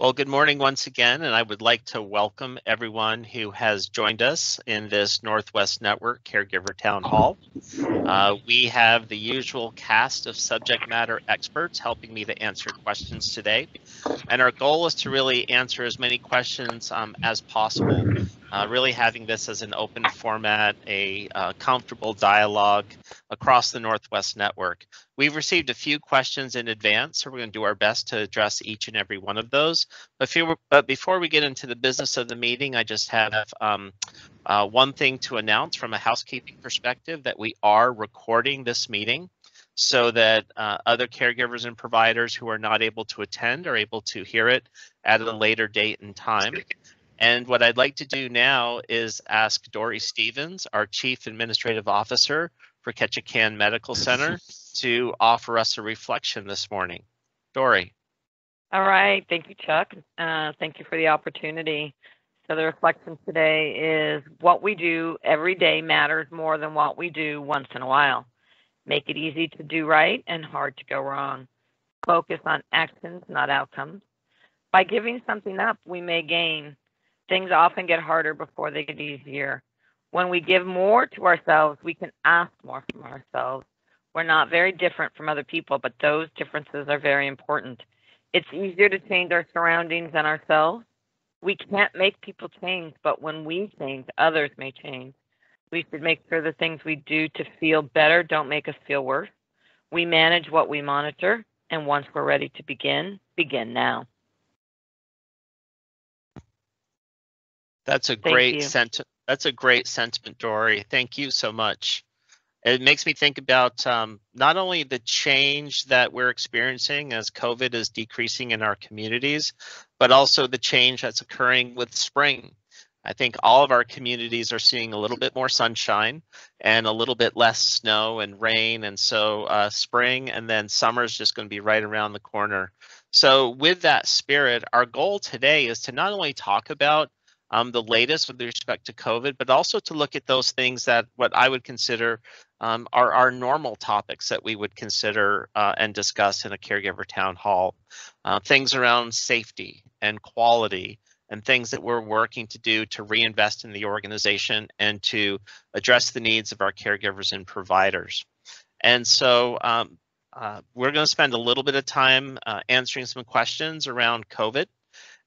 Well, good morning once again, and I would like to welcome everyone who has joined us in this Northwest Network Caregiver Town Hall. Uh, we have the usual cast of subject matter experts helping me to answer questions today, and our goal is to really answer as many questions um, as possible, uh, really having this as an open format, a uh, comfortable dialogue across the Northwest Network. We've received a few questions in advance, so we're going to do our best to address each and every one of those. But, but before we get into the business of the meeting, I just have um, uh, one thing to announce from a housekeeping perspective that we are recording this meeting so that uh, other caregivers and providers who are not able to attend are able to hear it at a later date and time. And what I'd like to do now is ask Dory Stevens, our Chief Administrative Officer for Ketchikan Medical Center, to offer us a reflection this morning. Dory. All right. Thank you, Chuck. Uh, thank you for the opportunity. So, the reflection today is what we do every day matters more than what we do once in a while. Make it easy to do right and hard to go wrong. Focus on actions, not outcomes. By giving something up, we may gain. Things often get harder before they get easier. When we give more to ourselves, we can ask more from ourselves. We're not very different from other people, but those differences are very important. It's easier to change our surroundings than ourselves. We can't make people change, but when we change, others may change. We should make sure the things we do to feel better don't make us feel worse. We manage what we monitor, and once we're ready to begin, begin now. That's a great sentiment. That's a great sentiment, Dory. Thank you so much it makes me think about um, not only the change that we're experiencing as COVID is decreasing in our communities, but also the change that's occurring with spring. I think all of our communities are seeing a little bit more sunshine and a little bit less snow and rain. And so uh, spring and then summer is just going to be right around the corner. So, with that spirit, our goal today is to not only talk about um, the latest with respect to COVID, but also to look at those things that what I would consider um, are our normal topics that we would consider uh, and discuss in a caregiver town hall. Uh, things around safety and quality and things that we're working to do to reinvest in the organization and to address the needs of our caregivers and providers. And so um, uh, we're going to spend a little bit of time uh, answering some questions around COVID.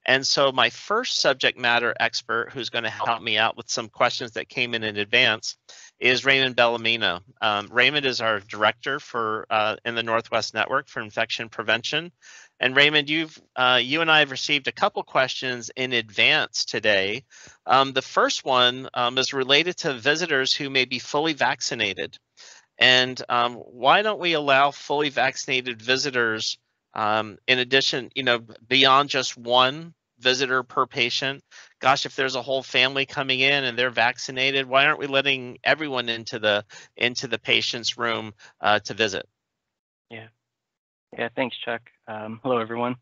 And so my first subject matter expert who's going to help me out with some questions that came in in advance is Raymond Bellamino. Um, Raymond is our director for uh, in the Northwest Network for Infection Prevention. And Raymond, you've uh, you and I have received a couple questions in advance today. Um, the first one um, is related to visitors who may be fully vaccinated. And um, why don't we allow fully vaccinated visitors um, in addition, you know, beyond just one visitor per patient, gosh, if there's a whole family coming in and they're vaccinated, why aren't we letting everyone into the into the patient's room uh, to visit? Yeah, yeah. Thanks, Chuck. Um, hello, everyone.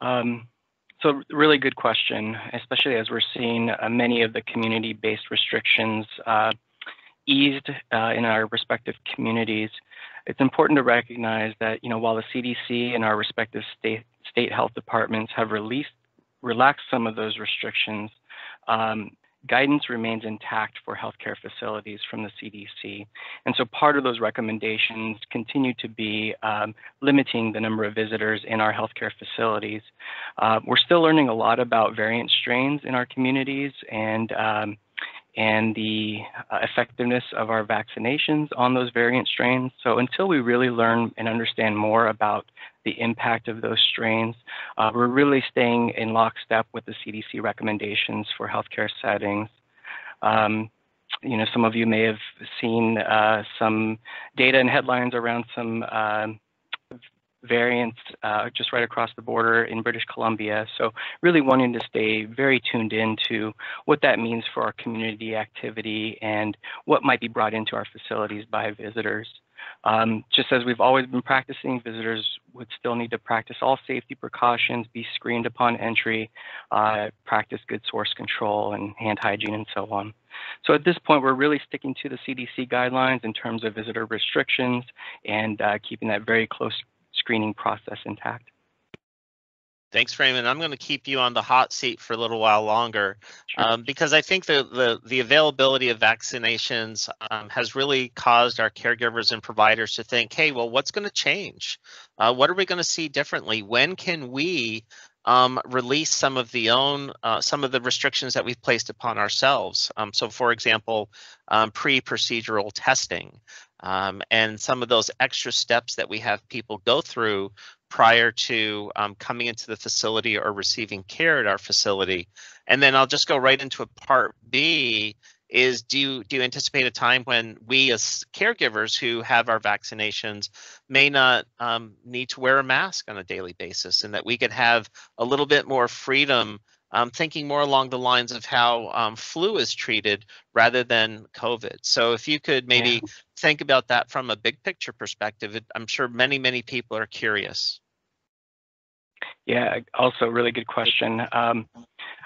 Um, so, really good question, especially as we're seeing uh, many of the community-based restrictions uh, eased uh, in our respective communities it's important to recognize that, you know, while the CDC and our respective state state health departments have released relaxed some of those restrictions, um, guidance remains intact for healthcare facilities from the CDC. And so part of those recommendations continue to be um, limiting the number of visitors in our healthcare facilities. Uh, we're still learning a lot about variant strains in our communities and um, and the uh, effectiveness of our vaccinations on those variant strains. So until we really learn and understand more about the impact of those strains, uh, we're really staying in lockstep with the CDC recommendations for healthcare settings. Um, you know, some of you may have seen uh, some data and headlines around some um, variants uh, just right across the border in British Columbia. So really wanting to stay very tuned into what that means for our community activity and what might be brought into our facilities by visitors. Um, just as we've always been practicing, visitors would still need to practice all safety precautions, be screened upon entry, uh, practice good source control and hand hygiene and so on. So at this point, we're really sticking to the CDC guidelines in terms of visitor restrictions and uh, keeping that very close screening process intact. Thanks, Raymond. I'm going to keep you on the hot seat for a little while longer Sure. um, because I think the, the, the availability of vaccinations um, has really caused our caregivers and providers to think, hey, well, what's going to change? Uh, what are we going to see differently? When can we um, release some of the own uh, some of the restrictions that we've placed upon ourselves? Um, so, for example, um, pre-procedural testing um, and some of those extra steps that we have people go through prior to um, coming into the facility or receiving care at our facility. And then I'll just go right into a part B is do you do you anticipate a time when we as caregivers who have our vaccinations may not um, need to wear a mask on a daily basis and that we could have a little bit more freedom um, thinking more along the lines of how um, flu is treated rather than covid so if you could maybe Yeah. think about that from a big picture perspective it, i'm sure many many people are curious Yeah, also really good question. Um,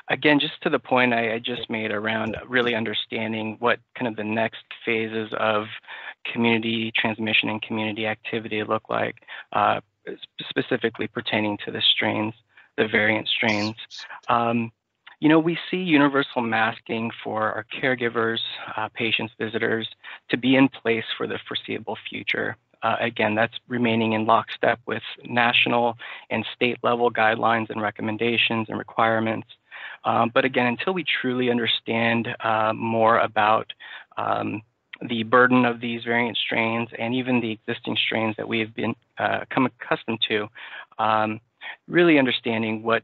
again, just to the point I, I just made around really understanding what kind of the next phases of community transmission and community activity look like, uh, specifically pertaining to the strains, the variant strains. Um, you know, we see universal masking for our caregivers, uh, patients, visitors to be in place for the foreseeable future. Uh, again, that's remaining in lockstep with national and state level guidelines and recommendations and requirements. Um, but again, until we truly understand uh, more about um, the burden of these variant strains and even the existing strains that we have been uh, come accustomed to, um, really understanding what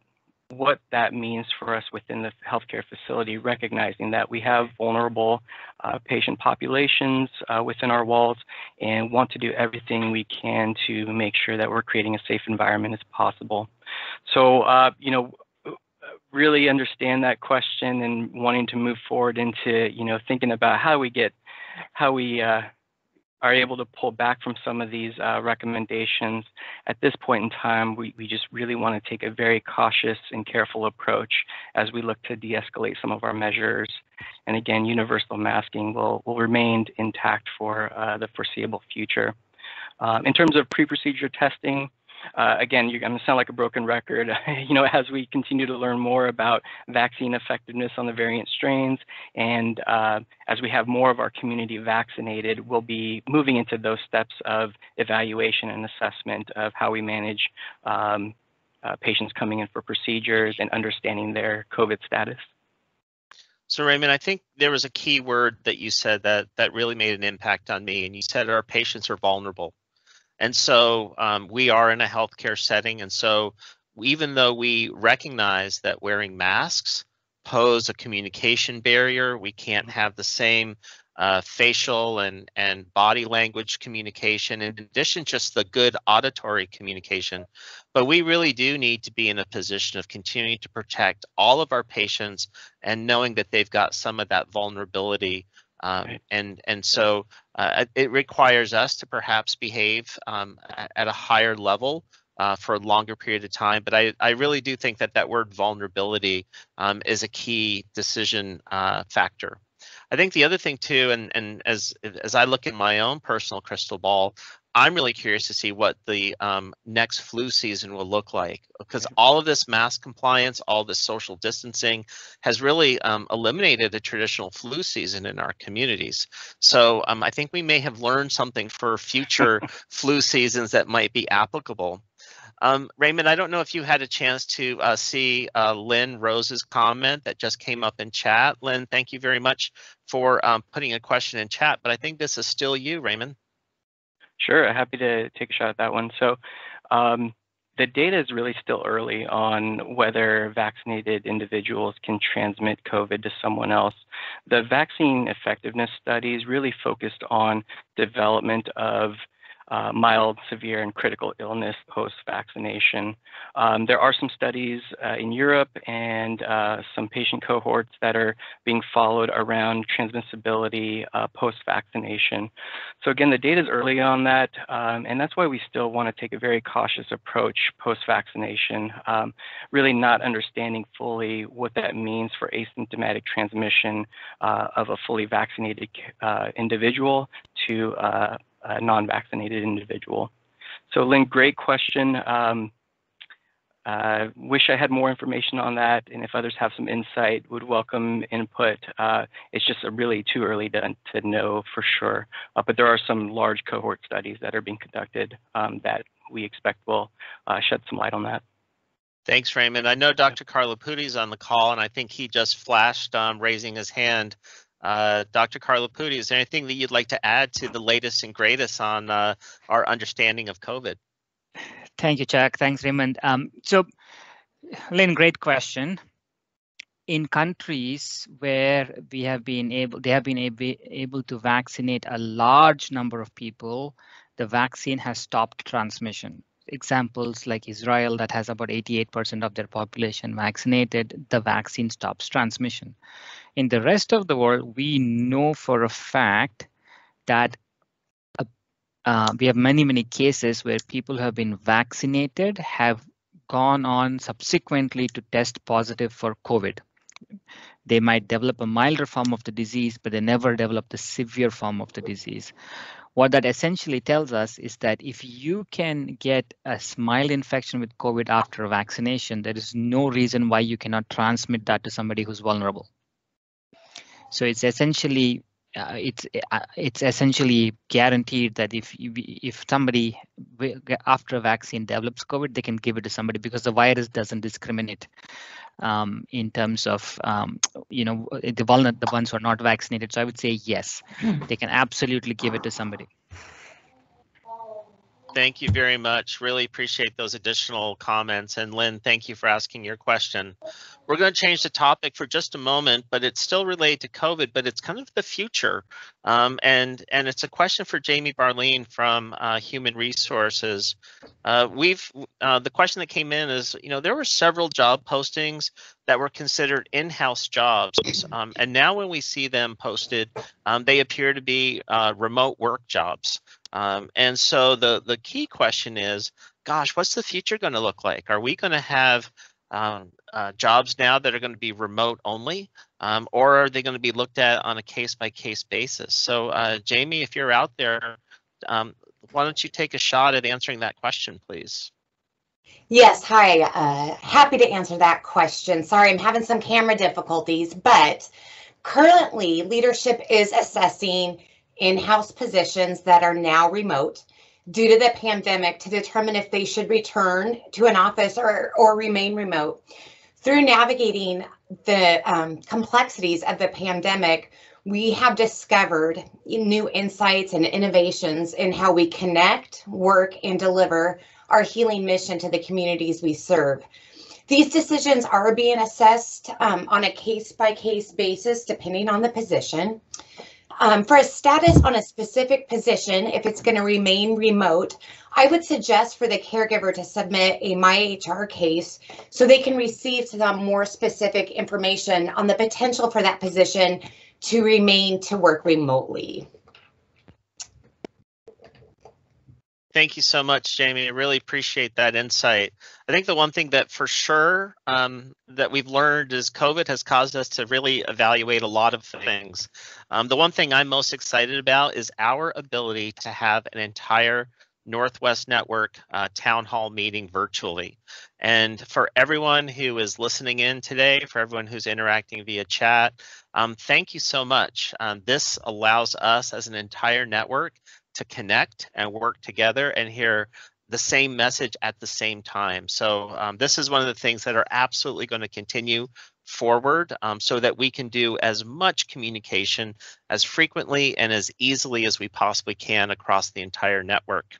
what that means for us within the healthcare facility, recognizing that we have vulnerable uh, patient populations uh, within our walls and want to do everything we can to make sure that we're creating a safe environment as possible. So, uh, you know, really understand that question and wanting to move forward into, you know, thinking about how we get, how we uh, are able to pull back from some of these uh, recommendations. At this point in time, we, we just really want to take a very cautious and careful approach as we look to de-escalate some of our measures. And again, universal masking will, will remain intact for uh, the foreseeable future. Um, in terms of pre-procedure testing, uh, again, you're going to sound like a broken record. you know, as we continue to learn more about vaccine effectiveness on the variant strains, and uh, as we have more of our community vaccinated, we'll be moving into those steps of evaluation and assessment of how we manage um, uh, patients coming in for procedures and understanding their COVID status. So Raymond, I think there was a key word that you said that that really made an impact on me, and you said our patients are vulnerable. And so um, we are in a healthcare setting. And so even though we recognize that wearing masks pose a communication barrier, we can't have the same uh, facial and, and body language communication, in addition just the good auditory communication. But we really do need to be in a position of continuing to protect all of our patients and knowing that they've got some of that vulnerability um, Right. and and so uh, it requires us to perhaps behave um, at, at a higher level uh, for a longer period of time. But I, I really do think that that word vulnerability um, is a key decision uh, factor. I think the other thing too, and and as as I look in my own personal crystal ball, I'm really curious to see what the um, next flu season will look like because all of this mask compliance, all this social distancing has really um, eliminated a traditional flu season in our communities. So um, I think we may have learned something for future flu seasons that might be applicable. Um, Raymond, I don't know if you had a chance to uh, see uh, Lynn Rose's comment that just came up in chat. Lynn, thank you very much for um, putting a question in chat, but I think this is still you, Raymond. Sure, happy to take a shot at that one. So um, the data is really still early on whether vaccinated individuals can transmit COVID to someone else. The vaccine effectiveness studies really focused on development of uh, mild, severe, and critical illness post-vaccination. Um, there are some studies uh, in Europe and uh, some patient cohorts that are being followed around transmissibility uh, post-vaccination. So again, the data is early on that, um, and that's why we still want to take a very cautious approach post-vaccination, um, really not understanding fully what that means for asymptomatic transmission uh, of a fully vaccinated uh, individual to a non-vaccinated individual. So Lynn, great question. Um, uh, wish I had more information on that, and if others have some insight, would welcome input. Uh, it's just really too early to, to know for sure, uh, but there are some large cohort studies that are being conducted um, that we expect will uh, shed some light on that. Thanks, Raymond. I know Dr. Karlopudi on the call, and I think he just flashed um, raising his hand. Uh, Dr. Karlopudi, is there anything that you'd like to add to the latest and greatest on uh, our understanding of COVID? Thank you, Chuck. Thanks, Raymond. Um, so, Lynn, great question. In countries where we have been able, they have been able, able to vaccinate a large number of people, the vaccine has stopped transmission. Examples like Israel, that has about 88% of their population vaccinated, the vaccine stops transmission. In the rest of the world, we know for a fact that uh, we have many, many cases where people who have been vaccinated have gone on subsequently to test positive for COVID. They might develop a milder form of the disease, but they never develop the severe form of the disease. What that essentially tells us is that if you can get a mild infection with COVID after a vaccination, there is no reason why you cannot transmit that to somebody who's vulnerable. So it's essentially uh, it's uh, it's essentially guaranteed that if you, if somebody after a vaccine develops COVID, they can give it to somebody because the virus doesn't discriminate um, in terms of um, you know the vulnerable the ones who are not vaccinated. So I would say yes, hmm. they can absolutely give it to somebody. Thank you very much. Really appreciate those additional comments. And Lynn, thank you for asking your question. We're going to change the topic for just a moment, but it's still related to COVID, but it's kind of the future. Um, and, and it's a question for Jamie Barleen from uh, Human Resources. Uh, we've uh, The question that came in is, you know, there were several job postings that were considered in-house jobs. Um, and now when we see them posted, um, they appear to be uh, remote work jobs. Um, and so the the key question is, gosh, what's the future going to look like? Are we going to have um, uh, jobs now that are going to be remote only, um, or are they going to be looked at on a case by case basis? So, uh, Jamie, if you're out there, um, why don't you take a shot at answering that question, please? Yes, hi. Uh, happy to answer that question. Sorry, I'm having some camera difficulties, but currently leadership is assessing in-house positions that are now remote due to the pandemic to determine if they should return to an office or, or remain remote. Through navigating the um, complexities of the pandemic, we have discovered new insights and innovations in how we connect, work, and deliver our healing mission to the communities we serve. These decisions are being assessed um, on a case by case basis, depending on the position. Um, for a status on a specific position, if it's going to remain remote, I would suggest for the caregiver to submit a MyHR case so they can receive some more specific information on the potential for that position to remain to work remotely. Thank you so much, Jamie. I really appreciate that insight. I think the one thing that for sure um, that we've learned is COVID has caused us to really evaluate a lot of things. Um, the one thing I'm most excited about is our ability to have an entire Northwest Network uh, town hall meeting virtually. And for everyone who is listening in today, for everyone who's interacting via chat, um, thank you so much. Um, this allows us as an entire network to connect and work together and hear the same message at the same time. So um, this is one of the things that are absolutely going to continue forward um, so that we can do as much communication as frequently and as easily as we possibly can across the entire network.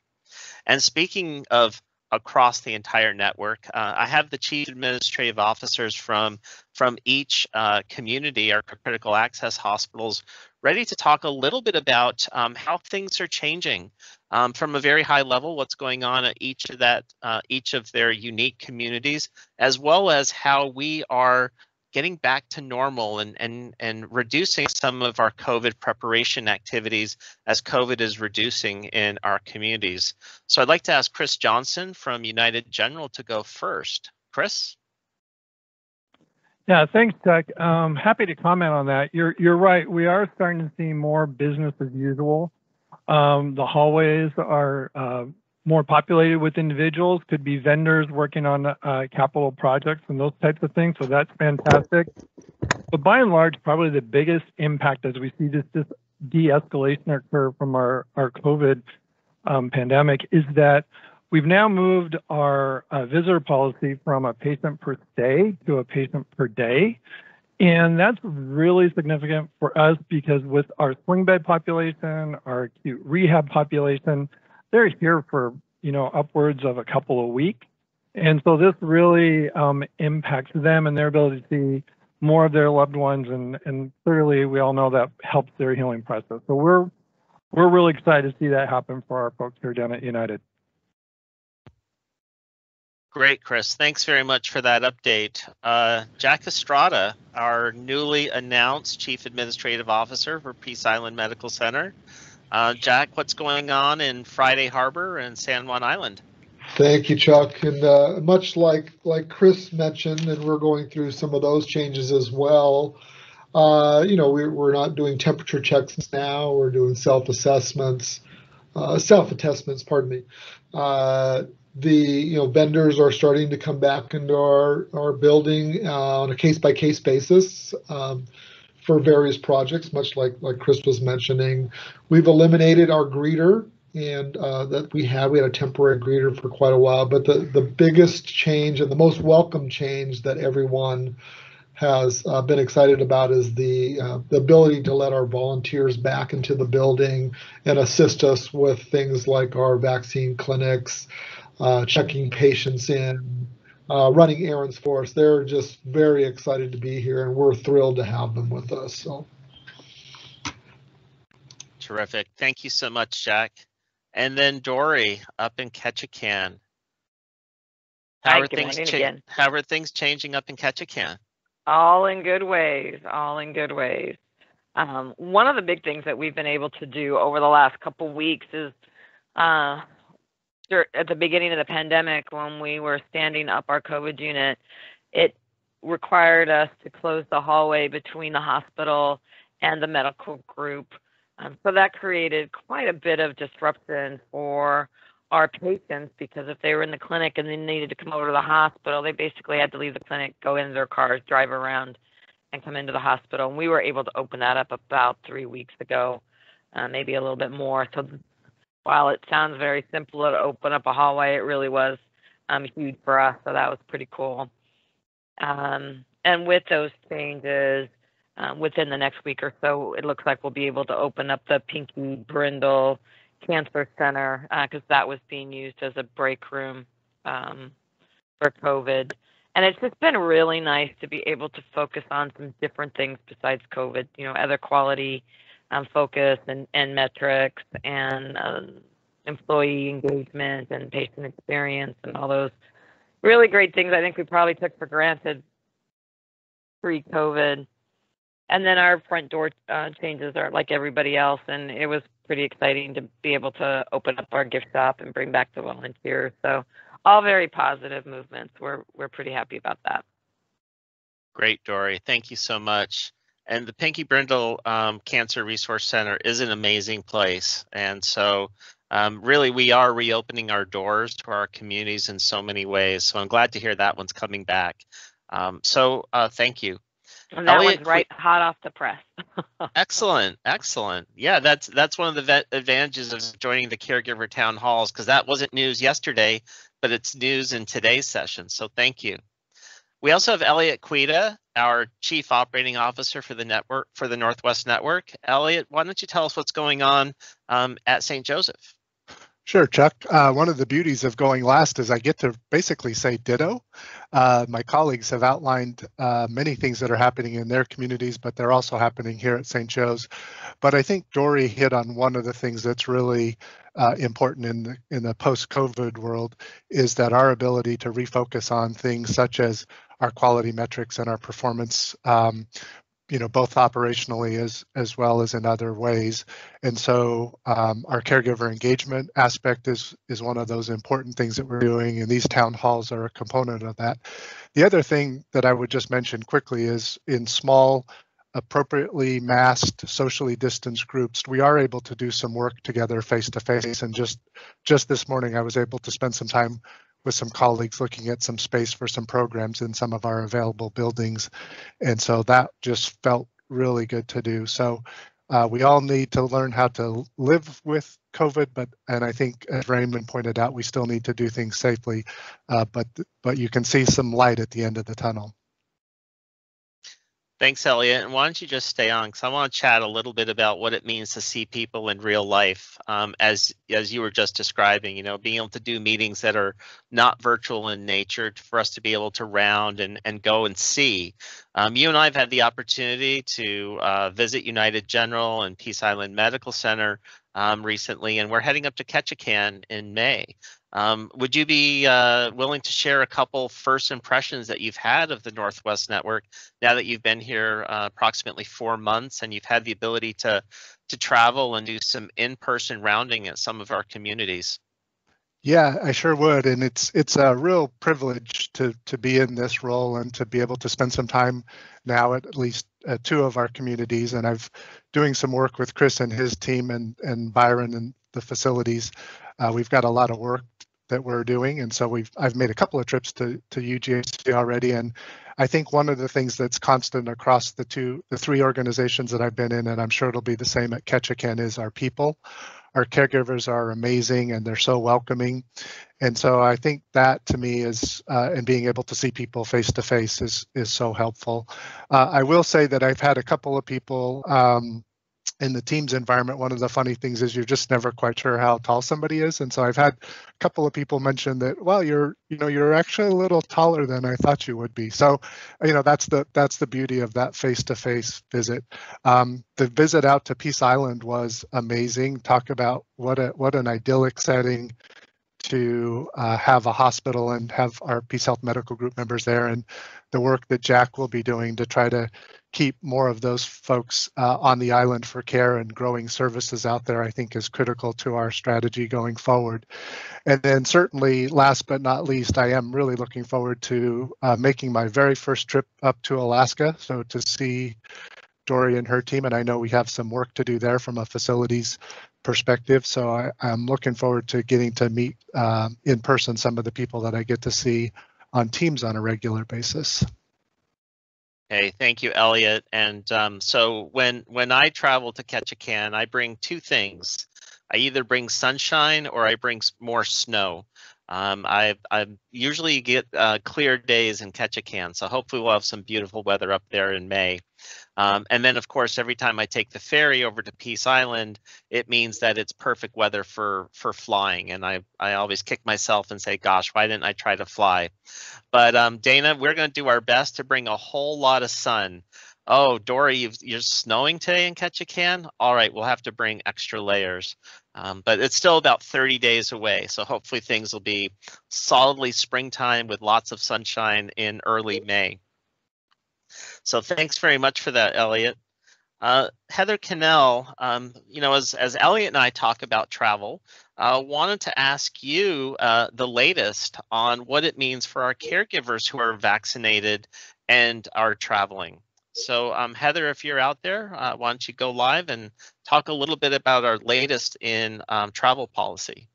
And speaking of across the entire network. Uh, I have the chief administrative officers from from each uh, community, our critical access hospitals, ready to talk a little bit about um, how things are changing um, from a very high level, what's going on at each of that uh, each of their unique communities, as well as how we are getting back to normal and, and, and reducing some of our COVID preparation activities as COVID is reducing in our communities. So I'd like to ask Chris Johnson from United General to go first. Chris? Yeah, thanks, Chuck. Um, happy to comment on that. You're you're right. We are starting to see more business as usual. Um, the hallways are uh, more populated with individuals, could be vendors working on uh, capital projects and those types of things. So that's fantastic. But by and large, probably the biggest impact as we see this, this de-escalation occur from our, our COVID um, pandemic is that we've now moved our uh, visitor policy from a patient per stay to a patient per day. And that's really significant for us because with our swing bed population, our acute rehab population, they're here for, you know, upwards of a couple of weeks. And so this really um, impacts them and their ability to see more of their loved ones. And, and clearly we all know that helps their healing process. So we're, we're really excited to see that happen for our folks here down at United. Great, Chris. Thanks very much for that update. Uh, Jack Estrada, our newly announced Chief Administrative Officer for Peace Island Medical Center. Uh, Jack, what's going on in Friday Harbor and San Juan Island? Thank you, Chuck. And uh, much like like Chris mentioned, and we're going through some of those changes as well. Uh, you know, we're, we're not doing temperature checks now. We're doing self assessments, uh, self assessments. Pardon me. Uh, the you know vendors are starting to come back into our our building uh, on a case by case basis um, for various projects, much like like Chris was mentioning. We've eliminated our greeter and uh, that we had we had a temporary greeter for quite a while, but the the biggest change and the most welcome change that everyone has uh, been excited about is the uh, the ability to let our volunteers back into the building and assist us with things like our vaccine clinics, uh, checking patients in, uh, running errands for us. They're just very excited to be here, and we're thrilled to have them with us. So. Terrific. Thank you so much, Jack. And then Dory up in Ketchikan. How Hi, are things cha- How are things changing up in Ketchikan? All in good ways, all in good ways. Um, one of the big things that we've been able to do over the last couple weeks is uh, dur- at the beginning of the pandemic, when we were standing up our COVID unit, it required us to close the hallway between the hospital and the medical group. Um, so that created quite a bit of disruption for our patients because if they were in the clinic and they needed to come over to the hospital, they basically had to leave the clinic, go in their cars, drive around, and come into the hospital. And we were able to open that up about three weeks ago, uh, maybe a little bit more. So while it sounds very simple to open up a hallway, it really was um, huge for us. So that was pretty cool. Um, and with those changes, um, within the next week or so, it looks like we'll be able to open up the Pinky Brindle Cancer Center because uh, that was being used as a break room um, for COVID. And it's just been really nice to be able to focus on some different things besides COVID, you know, other quality um, focus and, and metrics and um, employee engagement and patient experience and all those really great things I think we probably took for granted pre COVID. And then our front door uh, changes are like everybody else, and it was pretty exciting to be able to open up our gift shop and bring back the volunteers. So all very positive movements. We're we're pretty happy about that. Great, Dory. Thank you so much. And the Pinky Brindle um, Cancer Resource Center is an amazing place. And so um, really we are reopening our doors to our communities in so many ways. So I'm glad to hear that one's coming back. Um, so uh, thank you. And that Elliot, one's right hot off the press. Excellent, excellent. Yeah, that's that's one of the vet advantages of joining the caregiver town halls because that wasn't news yesterday, but it's news in today's session. So thank you. We also have Elliot Quita, our Chief Operating Officer for the network for the Northwest Network. Elliot, why don't you tell us what's going on um, at St. Joseph? Sure, Chuck. Uh, one of the beauties of going last is I get to basically say ditto. Uh, my colleagues have outlined uh, many things that are happening in their communities, but they're also happening here at St. Joe's. But I think Dory hit on one of the things that's really uh, important in the in the post-COVID world is that our ability to refocus on things such as our quality metrics and our performance um, you know, both operationally as as well as in other ways. And so um, our caregiver engagement aspect is is one of those important things that we're doing, and these town halls are a component of that. The other thing that I would just mention quickly is in small appropriately masked, socially distanced groups, we are able to do some work together face to face. And just just this morning, I was able to spend some time with some colleagues looking at some space for some programs in some of our available buildings. And so that just felt really good to do. So uh, we all need to learn how to live with COVID, but and I think as Raymond pointed out, we still need to do things safely. Uh, but but you can see some light at the end of the tunnel. Thanks, Elliot. And why don't you just stay on? Because I want to chat a little bit about what it means to see people in real life, um, as as you were just describing. You know, being able to do meetings that are not virtual in nature, for us to be able to round and and go and see. Um, you and I have had the opportunity to uh, visit United General and Peace Island Medical Center um, recently, and we're heading up to Ketchikan in May. Um, would you be uh, willing to share a couple first impressions that you've had of the Northwest Network now that you've been here uh, approximately four months and you've had the ability to to travel and do some in-person rounding at some of our communities? Yeah, I sure would, and it's it's a real privilege to to be in this role and to be able to spend some time now at, least uh, two of our communities. And I've doing some work with Chris and his team and and Byron and the facilities. Uh, we've got a lot of work that we're doing. And so we've I've made a couple of trips to to UGHC already, and I think one of the things that's constant across the two the three organizations that I've been in, and I'm sure it'll be the same at Ketchikan, is our people. Our caregivers are amazing and they're so welcoming, and so I think that to me is uh, and being able to see people face to face is is so helpful. Uh, I will say that I've had a couple of people. Um, in the team's environment, one of the funny things is you're just never quite sure how tall somebody is. And so I've had a couple of people mention that, well, you're, you know, you're actually a little taller than I thought you would be. So, you know, that's the that's the beauty of that face-to-face visit. Um, the visit out to Peace Island was amazing. Talk about what a what an idyllic setting to uh, have a hospital and have our PeaceHealth Medical Group members there, and the work that Jack will be doing to try to keep more of those folks uh, on the island for care and growing services out there, I think is critical to our strategy going forward. And then certainly, last but not least, I am really looking forward to uh, making my very first trip up to Alaska. So to see Dory and her team, and I know we have some work to do there from a facilities perspective. So I, am looking forward to getting to meet um, in person some of the people that I get to see on teams on a regular basis. Okay, thank you, Elliot. And um, so when when I travel to Ketchikan, I bring two things. I either bring sunshine or I bring more snow. Um, I, I usually get uh, clear days in Ketchikan, so hopefully we'll have some beautiful weather up there in May. Um, and then, of course, every time I take the ferry over to Peace Island, it means that it's perfect weather for for flying. And I I always kick myself and say, "Gosh, why didn't I try to fly?" But um, Dana, we're going to do our best to bring a whole lot of sun. Oh, Dory, you are snowing today in Ketchikan? All right, we'll have to bring extra layers. Um, but it's still about 30 days away. So hopefully things will be solidly springtime with lots of sunshine in early May. So thanks very much for that, Elliot. Uh, Heather Cannell, um, you know, as, as Elliot and I talk about travel, uh, wanted to ask you uh, the latest on what it means for our caregivers who are vaccinated and are traveling. So um, Heather, if you're out there, uh, why don't you go live and talk a little bit about our latest in um, travel policy.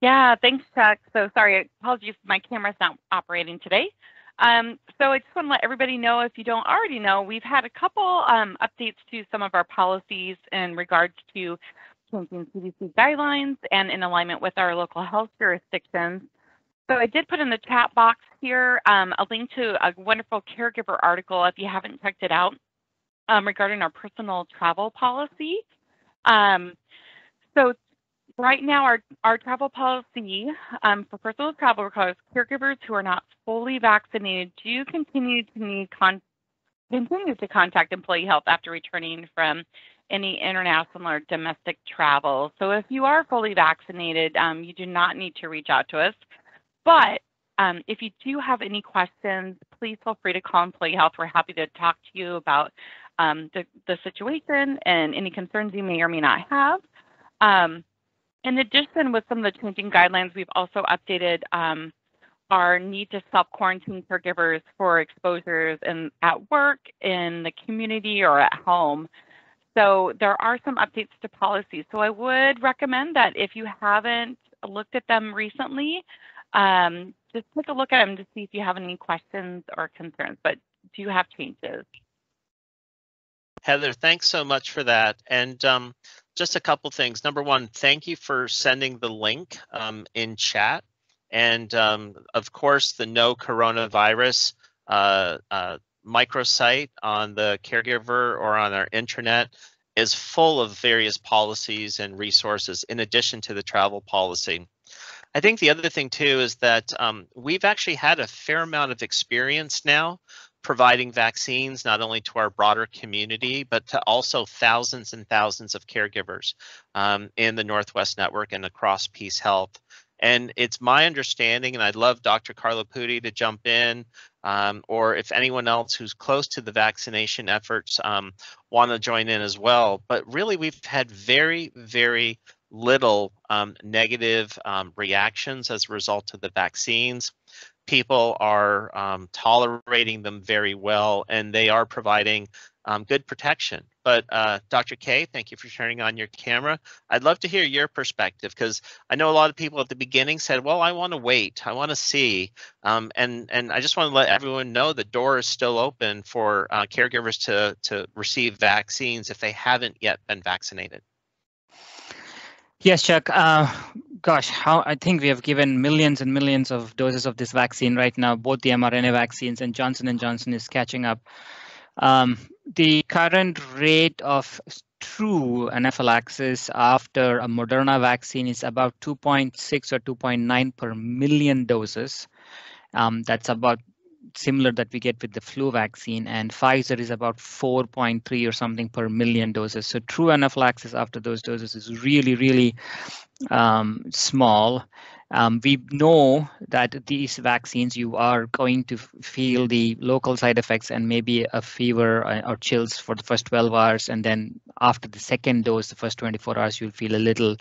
Yeah, thanks, Chuck. So sorry, apologies, my camera's not operating today. Um, so I just want to let everybody know, if you don't already know, we've had a couple um, updates to some of our policies in regards to changing CDC guidelines and in alignment with our local health jurisdictions. So I did put in the chat box here um, a link to a wonderful caregiver article if you haven't checked it out um, regarding our personal travel policy. Um, so right now, our, our travel policy um, for personal travel requires caregivers who are not fully vaccinated do continue to need con continue to contact employee health after returning from any international or domestic travel. So if you are fully vaccinated, um, you do not need to reach out to us. But um, if you do have any questions, please feel free to call Employee Health. We're happy to talk to you about um, the, the, situation and any concerns you may or may not have. Um, in addition, with some of the changing guidelines, we've also updated um, our need to self quarantine caregivers for exposures in at work, in the community, or at home. So there are some updates to policies. So I would recommend that if you haven't looked at them recently, um, just take a look at them to see if you have any questions or concerns. But do you have changes? Heather, thanks so much for that. And um, just a couple things. Number one, thank you for sending the link um, in chat. And um, of course, the No Coronavirus uh, uh, microsite on the caregiver or on our intranet is full of various policies and resources in addition to the travel policy. I think the other thing too is that um, we've actually had a fair amount of experience now providing vaccines not only to our broader community, but to also thousands and thousands of caregivers um, in the Northwest Network and across PeaceHealth. And it's my understanding, and I'd love Dr. Karlopudi to jump in, um, or if anyone else who's close to the vaccination efforts um, want to join in as well. But really, we've had very, very little um, negative um, reactions as a result of the vaccines people are um, tolerating them very well and they are providing um, good protection. But uh, Dr. K, thank you for turning on your camera. I'd love to hear your perspective because I know a lot of people at the beginning said, well, I want to wait, I want to see. Um, and, and I just want to let everyone know the door is still open for uh, caregivers to, to receive vaccines if they haven't yet been vaccinated. Yes, Chuck. Uh, gosh, how I think we have given millions and millions of doses of this vaccine right now. Both the mRNA vaccines and Johnson and Johnson is catching up. Um, the current rate of true anaphylaxis after a Moderna vaccine is about 2.6 or 2.9 per million doses. Um, that's about similar that we get with the flu vaccine, and Pfizer is about 4.3 or something per million doses. So true anaphylaxis after those doses is really, really um, small. Um, we know that these vaccines, you are going to feel the local side effects and maybe a fever uh, or chills for the first 12 hours. And then after the second dose, the first 24 hours, you'll feel a little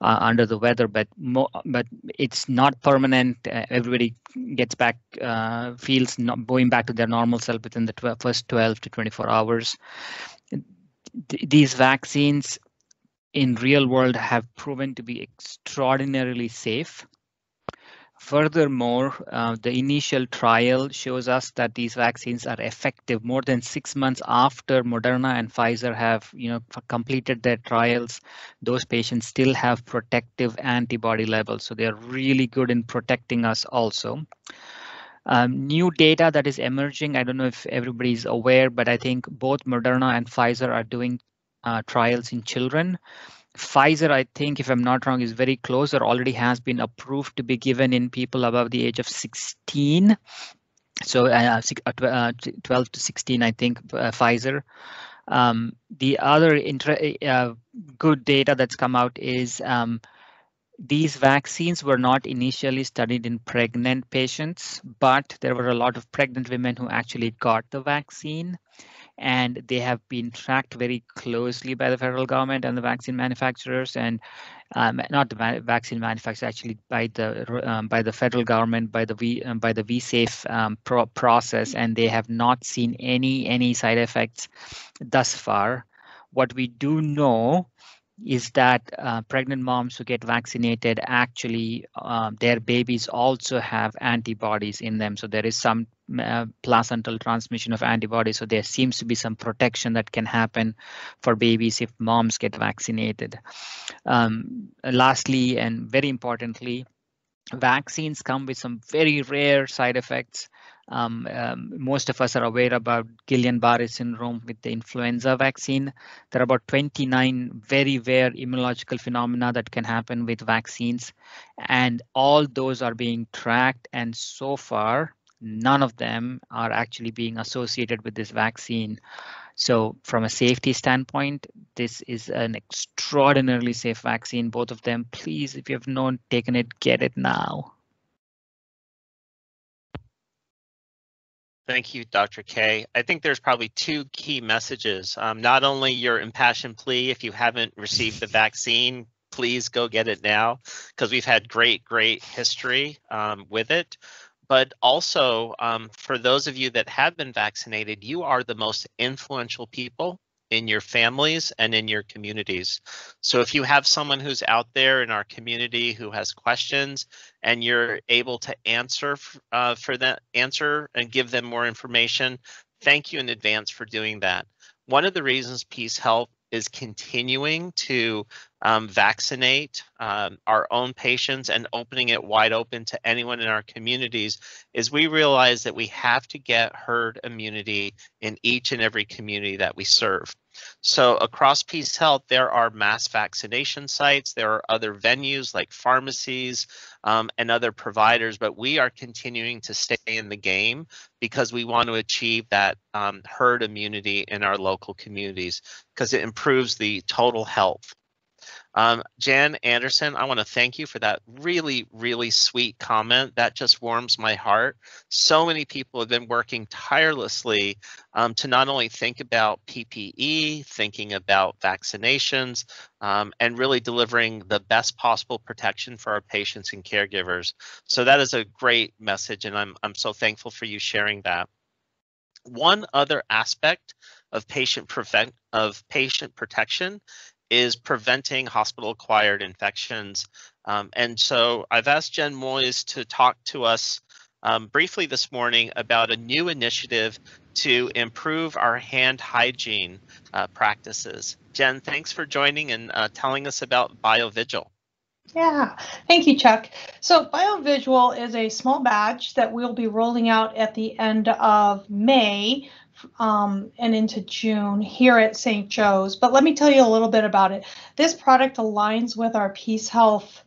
uh, under the weather, but mo- but it's not permanent. Uh, everybody gets back, uh, feels not going back to their normal self within the first 12 to 24 hours. Th- these vaccines in real world have proven to be extraordinarily safe. Furthermore, uh, the initial trial shows us that these vaccines are effective more than six months after Moderna and Pfizer have, you know, completed their trials. Those patients still have protective antibody levels, so they are really good in protecting us also. Um, new data that is emerging. I don't know if everybody is aware, but I think both Moderna and Pfizer are doing uh, trials in children. Pfizer, I think, if I'm not wrong, is very close or already has been approved to be given in people above the age of 16. So uh, uh, uh 12 to 16, I think, uh, Pfizer. Um, the other uh, good data that's come out is um, these vaccines were not initially studied in pregnant patients, but there were a lot of pregnant women who actually got the vaccine and they have been tracked very closely by the federal government and the vaccine manufacturers and um, not the vaccine manufacturers actually by the um, by the federal government by the v um, by the v-safe um, pro process and they have not seen any any side effects thus far. What we do know is that uh, pregnant moms who get vaccinated actually um, their babies also have antibodies in them. So there is some uh, placental transmission of antibodies. So there seems to be some protection that can happen for babies if moms get vaccinated. Um, lastly and very importantly vaccines come with some very rare side effects um, um, most of us are aware about Guillain-Barré syndrome with the influenza vaccine. There are about 29 very rare immunological phenomena that can happen with vaccines, and all those are being tracked. And so far, none of them are actually being associated with this vaccine. So from a safety standpoint, this is an extraordinarily safe vaccine, both of them. Please, if you have not taken it, get it now. Thank you, Dr. K. I think there's probably two key messages. Um, not only your impassioned plea, if you haven't received the vaccine, please go get it now, because we've had great, great history um, with it. but also um, for those of you that have been vaccinated, you are the most influential people in your families and in your communities. So if you have someone who's out there in our community who has questions and you're able to answer uh, for that answer and give them more information, thank you in advance for doing that. One of the reasons PeaceHealth is continuing to um, vaccinate um, our own patients and opening it wide open to anyone in our communities is we realize that we have to get herd immunity in each and every community that we serve. So across PeaceHealth, there are mass vaccination sites. There are other venues like pharmacies um, and other providers, but we are continuing to stay in the game because we want to achieve that um, herd immunity in our local communities because it improves the total health um, Jan Anderson, I want to thank you for that really, really sweet comment. That just warms my heart. So many people have been working tirelessly um, to not only think about PPE, thinking about vaccinations, um, and really delivering the best possible protection for our patients and caregivers. So that is a great message, and I'm, I'm so thankful for you sharing that. One other aspect of patient prevent of patient protection is preventing hospital acquired infections. Um, and so I've asked Jen Moyes to talk to us um, briefly this morning about a new initiative to improve our hand hygiene uh, practices. Jen, thanks for joining and uh, telling us about BioVigil. Yeah, thank you, Chuck. So BioVigil is a small badge that we'll be rolling out at the end of May um, and into June here at St. Joe's. But let me tell you a little bit about it. This product aligns with our PeaceHealth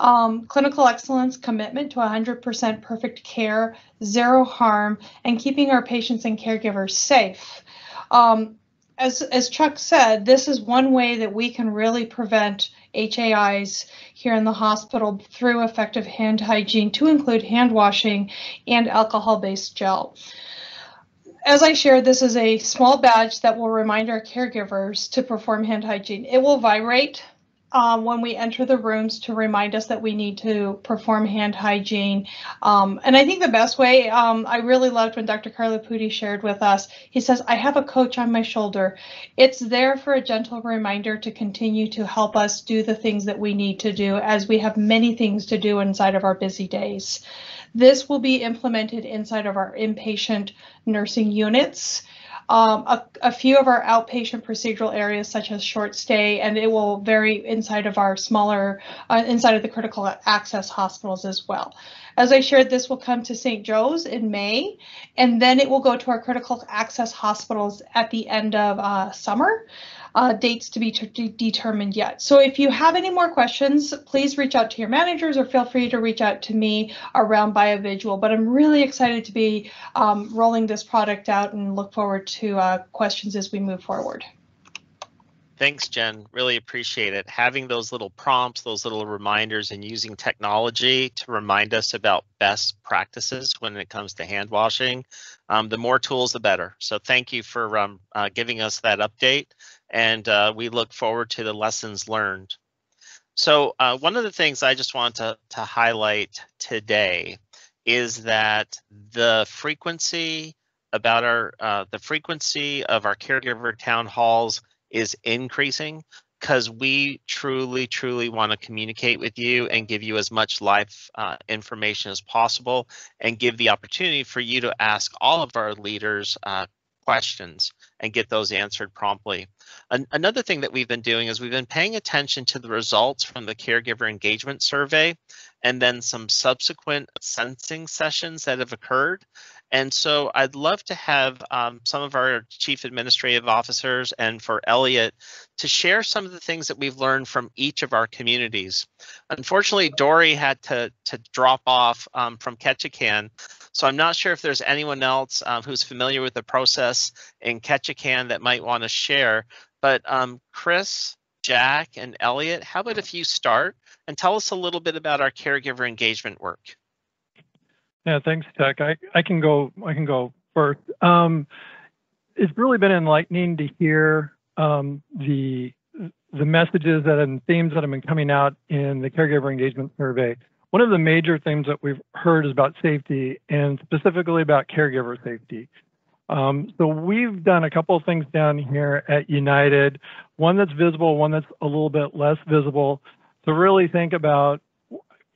um, clinical excellence commitment to 100% perfect care, zero harm, and keeping our patients and caregivers safe. Um, as, as Chuck said, this is one way that we can really prevent HAIs here in the hospital through effective hand hygiene to include hand washing and alcohol based gel as I shared, this is a small badge that will remind our caregivers to perform hand hygiene. It will vibrate um, when we enter the rooms to remind us that we need to perform hand hygiene. Um, and I think the best way, um, I really loved when Dr. Karlopudi shared with us, he says, I have a coach on my shoulder. It's there for a gentle reminder to continue to help us do the things that we need to do as we have many things to do inside of our busy days. This will be implemented inside of our inpatient nursing units. Um, a, a, few of our outpatient procedural areas such as short stay and it will vary inside of our smaller uh, inside of the critical access hospitals as well as i shared this will come to st joe's in may and then it will go to our critical access hospitals at the end of uh, summer uh, dates to be determined yet. So if you have any more questions, please reach out to your managers or feel free to reach out to me around BioVigil. But I'm really excited to be um, rolling this product out and look forward to uh, questions as we move forward. Thanks, Jen. Really appreciate it. Having those little prompts, those little reminders, and using technology to remind us about best practices when it comes to hand washing. Um, the more tools, the better. So thank you for um, uh, giving us that update and uh, we look forward to the lessons learned. So uh, one of the things I just want to, to highlight today is that the frequency about our uh, the frequency of our caregiver town halls is increasing because we truly truly want to communicate with you and give you as much life uh, information as possible and give the opportunity for you to ask all of our leaders uh, questions and get those answered promptly. An another thing that we've been doing is we've been paying attention to the results from the caregiver engagement survey and then some subsequent sensing sessions that have occurred. And so I'd love to have um, some of our chief administrative officers and for Elliot to share some of the things that we've learned from each of our communities. Unfortunately, Dory had to, to drop off um, from Ketchikan, so I'm not sure if there's anyone else um, who's familiar with the process in Ketchikan that might want to share. But um, Chris, Jack, and Elliot, how about if you start and tell us a little bit about our caregiver engagement work? Yeah, thanks, Tech. I, I can go. I can go first. Um, it's really been enlightening to hear um, the the messages that and themes that have been coming out in the caregiver engagement survey one of the major themes that we've heard is about safety and specifically about caregiver safety. Um, so we've done a couple of things down here at United, one that's visible, one that's a little bit less visible, to really think about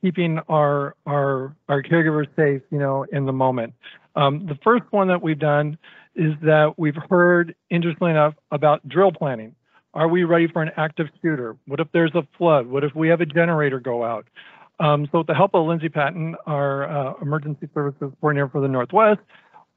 keeping our our our caregivers safe, you know, in the moment. Um, the first one that we've done is that we've heard, interestingly enough, about drill planning. Are we ready for an active shooter? What if there's a flood? What if we have a generator go out? Um, so with the help of Lindsay Patton, our uh, emergency services coordinator for the Northwest,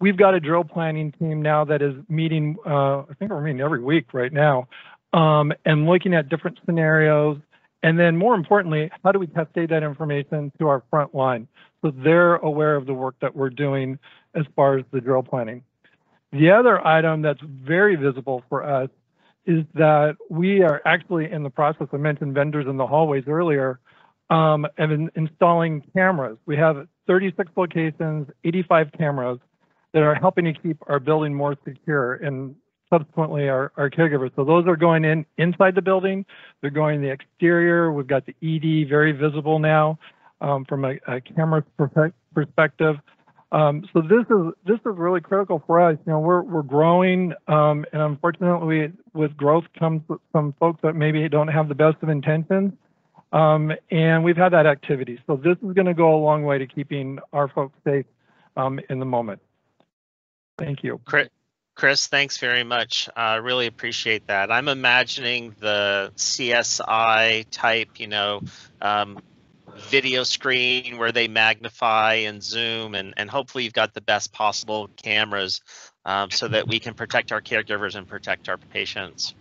we've got a drill planning team now that is meeting, uh, I think we're meeting every week right now, um, and looking at different scenarios. And then more importantly, how do we cascade that information to our front line so they're aware of the work that we're doing as far as the drill planning. The other item that's very visible for us is that we are actually in the process, I mentioned vendors in the hallways earlier, um, and in installing cameras. We have 36 locations, 85 cameras that are helping to keep our building more secure and subsequently our, our caregivers. So those are going in inside the building. They're going the exterior. We've got the ED very visible now um, from a, a camera perspective. Um, so this is this is really critical for us. You know, we're we're growing, um, and unfortunately, with growth comes some folks that maybe don't have the best of intentions, um, and we've had that activity. So this is going to go a long way to keeping our folks safe um, in the moment. Thank you. Chris, Chris thanks very much. I uh, really appreciate that. I'm imagining the CSI type, you know, um, video screen where they magnify and zoom and, and hopefully you've got the best possible cameras um, so that we can protect our caregivers and protect our patients.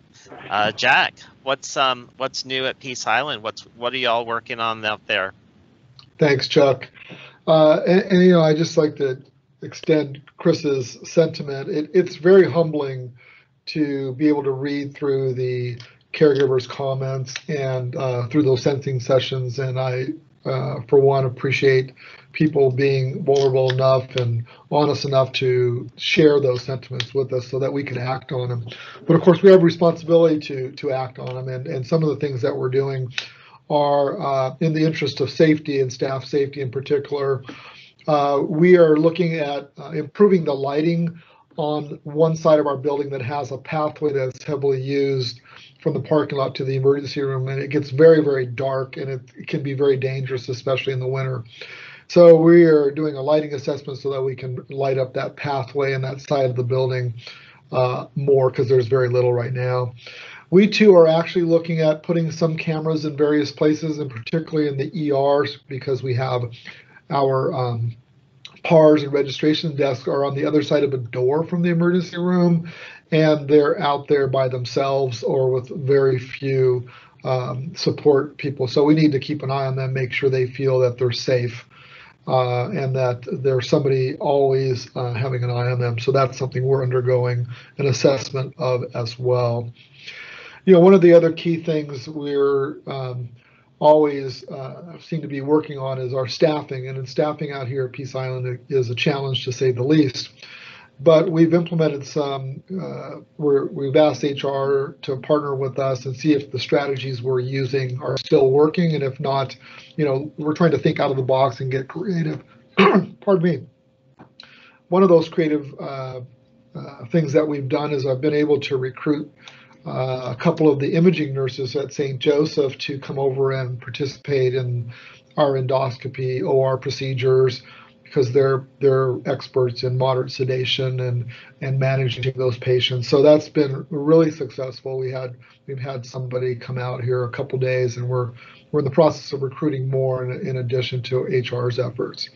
Uh, Jack, what's um what's new at Peace Island? What's what are y'all working on out there? Thanks, Chuck. Uh, and, and, you know, I just like to extend Chris's sentiment. It, it's very humbling to be able to read through the caregivers' comments and uh, through those sensing sessions. And I, uh, for one, appreciate people being vulnerable enough and honest enough to share those sentiments with us so that we can act on them. But of course, we have responsibility to to act on them. And, and some of the things that we're doing are uh, in the interest of safety and staff safety in particular. Uh, we are looking at uh, improving the lighting on one side of our building that has a pathway that's heavily used from the parking lot to the emergency room, and it gets very, very dark, and it, it can be very dangerous, especially in the winter. So we are doing a lighting assessment so that we can light up that pathway and that side of the building uh, more because there's very little right now. We too are actually looking at putting some cameras in various places, and particularly in the ERs because we have our um, PARs and registration desks are on the other side of a door from the emergency room, and they're out there by themselves or with very few um, support people. So we need to keep an eye on them, make sure they feel that they're safe. Uh, and that there's somebody always uh, having an eye on them. So that's something we're undergoing an assessment of as well. You know, one of the other key things we're um, always uh, seem to be working on is our staffing. And in staffing out here at Peace Island is a challenge to say the least. But we've implemented some, uh, we have asked HR to partner with us and see if the strategies we're using are still working. And if not, you know, we're trying to think out of the box and get creative. Pardon me. One of those creative uh, uh, things that we've done is I've been able to recruit a couple of the imaging nurses at St. Joseph to come over and participate in our endoscopy OR procedures because they're they're experts in moderate sedation and and managing those patients. So that's been really successful. We had we've had somebody come out here a couple days, and we're we're in the process of recruiting more in, in addition to HR's efforts.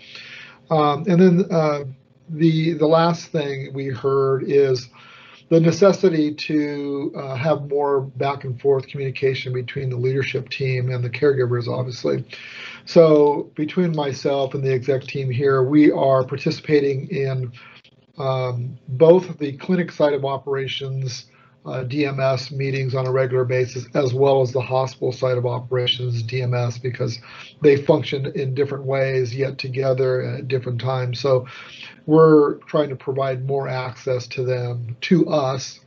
Um, and then uh, the the last thing we heard is the necessity to uh, have more back and forth communication between the leadership team and the caregivers, obviously. So between myself and the exec team here, we are participating in um, both the clinic side of operations uh, DMS meetings on a regular basis, as well as the hospital side of operations DMS, because they function in different ways yet together at different times. So we're trying to provide more access to them, to us,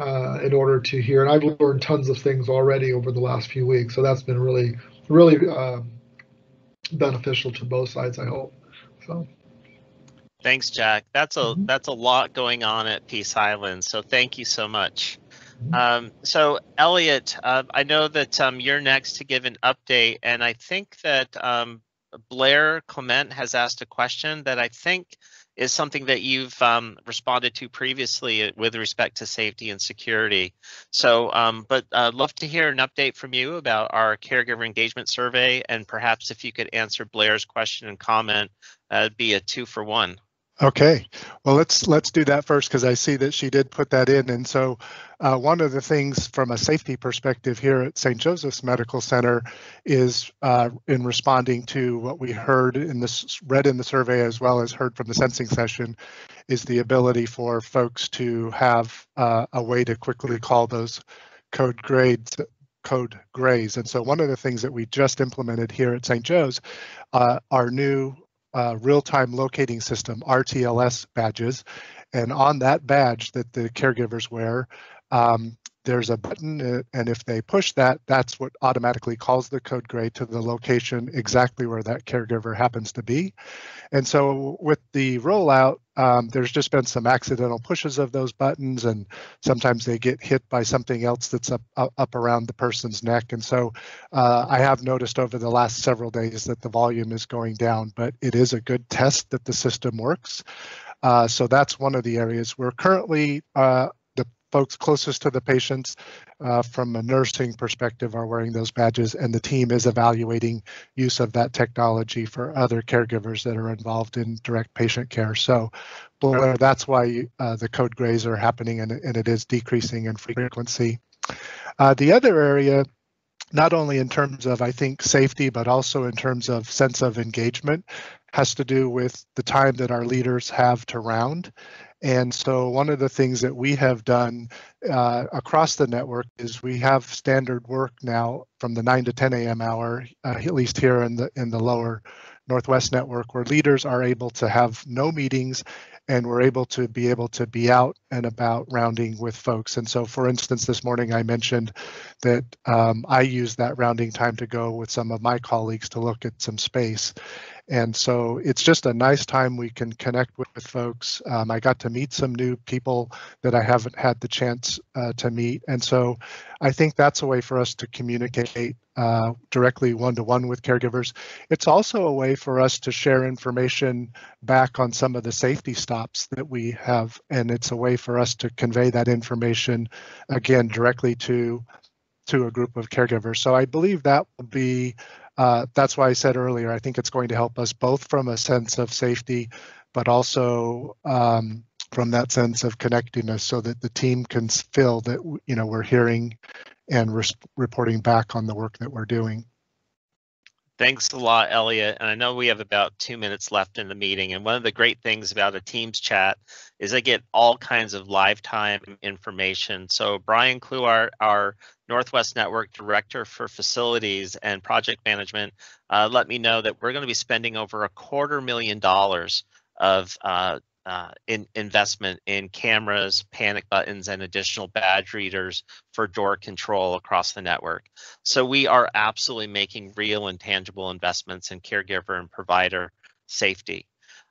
uh, in order to hear. And I've learned tons of things already over the last few weeks. So that's been really, really uh, beneficial to both sides. I hope. So. Thanks, Jack. That's a Mhm. that's a lot going on at Peace Island. So thank you so much. Mhm. Um, so Elliot, uh, I know that um, you're next to give an update, and I think that um, Blair Clement has asked a question that I think is something that you've um, responded to previously uh, with respect to safety and security. So, um, but I'd love to hear an update from you about our caregiver engagement survey, and perhaps if you could answer Blair's question and comment, uh, it'd be a two for one. Okay, well let's let's do that first because I see that she did put that in, and so uh, one of the things from a safety perspective here at St. Joseph's Medical Center is uh, in responding to what we heard in this read in the survey as well as heard from the sensing session, is the ability for folks to have uh, a way to quickly call those code grades code grays. And so one of the things that we just implemented here at St. Joe's, uh, our new uh, real-time locating system, RTLS badges. And on that badge that the caregivers wear, um, there's a button uh, and if they push that, that's what automatically calls the code gray to the location exactly where that caregiver happens to be. And so with the rollout, um, there's just been some accidental pushes of those buttons and sometimes they get hit by something else that's up, up, around the person's neck. And so uh, I have noticed over the last several days that the volume is going down, but it is a good test that the system works. Uh, so that's one of the areas. We're currently uh, folks closest to the patients uh, from a nursing perspective are wearing those badges and the team is evaluating use of that technology for other caregivers that are involved in direct patient care. So Blair, that's why uh, the code grays are happening and, and it is decreasing in frequency. Uh, the other area not only in terms of, I think, safety, but also in terms of sense of engagement, has to do with the time that our leaders have to round. And so one of the things that we have done uh, across the network is we have standard work now from the 9 to 10 a.m. hour, uh, at least here in the in the lower Northwest network, where leaders are able to have no meetings and we're able to be able to be out and about rounding with folks. And so, for instance, this morning I mentioned that um, I used that rounding time to go with some of my colleagues to look at some space. And so it's just a nice time we can connect with, with folks. Um, I got to meet some new people that I haven't had the chance uh, to meet. And so I think that's a way for us to communicate uh, directly one to one with caregivers. It's also a way for us to share information back on some of the safety stops that we have. And it's a way for us to convey that information again directly to to a group of caregivers. So I believe that will be uh, that's why I said earlier, I think it's going to help us both from a sense of safety, but also um, from that sense of connectedness so that the team can feel that, you know, we're hearing and re reporting back on the work that we're doing. Thanks a lot, Elliot. And I know we have about two minutes left in the meeting. And one of the great things about a Teams chat is I get all kinds of live time information. So Brian Kluart, our Northwest Network Director for Facilities and Project Management, uh, let me know that we're going to be spending over a quarter million dollars of uh, uh, in investment in cameras, panic buttons, and additional badge readers for door control across the network. So we are absolutely making real and tangible investments in caregiver and provider safety.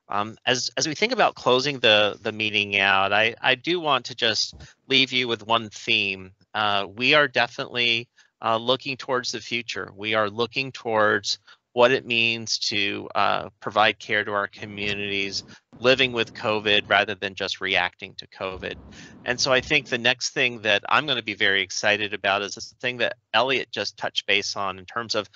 Um, as as we think about closing the the meeting out, I I do want to just leave you with one theme. Uh, we are definitely uh, looking towards the future. We are looking towards what it means to uh, provide care to our communities living with COVID rather than just reacting to COVID. And so I think the next thing that I'm going to be very excited about is this thing that Elliot just touched base on in terms of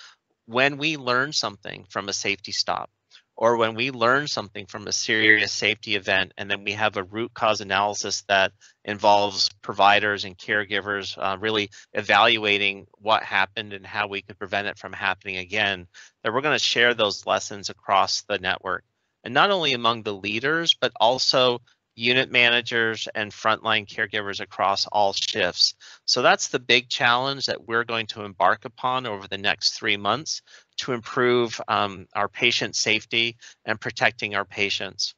when we learn something from a safety stop or when we learn something from a serious safety event and then we have a root cause analysis that involves providers and caregivers uh, really evaluating what happened and how we could prevent it from happening again, that we're going to share those lessons across the network. And not only among the leaders, but also unit managers and frontline caregivers across all shifts. So that's the big challenge that we're going to embark upon over the next three months to improve um, our patient safety and protecting our patients.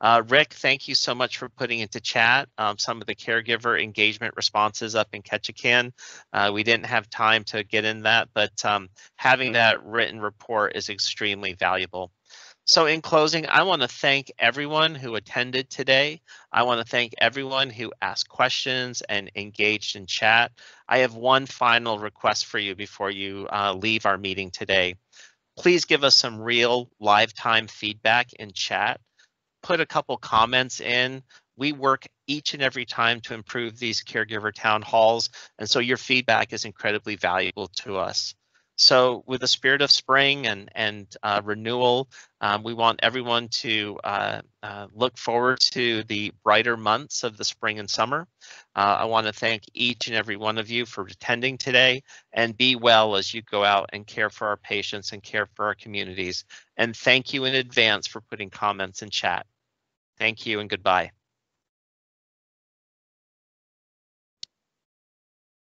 Uh, Rick, thank you so much for putting into chat um, some of the caregiver engagement responses up in Ketchikan. Uh, we didn't have time to get in that, but um, having that written report is extremely valuable. So in closing, I want to thank everyone who attended today. I want to thank everyone who asked questions and engaged in chat. I have one final request for you before you uh, leave our meeting today. Please give us some real live time feedback in chat. Put a couple comments in. We work each and every time to improve these caregiver town halls, and so your feedback is incredibly valuable to us. So with the spirit of spring and, and uh, renewal, um, we want everyone to uh, uh, look forward to the brighter months of the spring and summer. Uh, I want to thank each and every one of you for attending today and be well as you go out and care for our patients and care for our communities. And thank you in advance for putting comments in chat. Thank you and goodbye.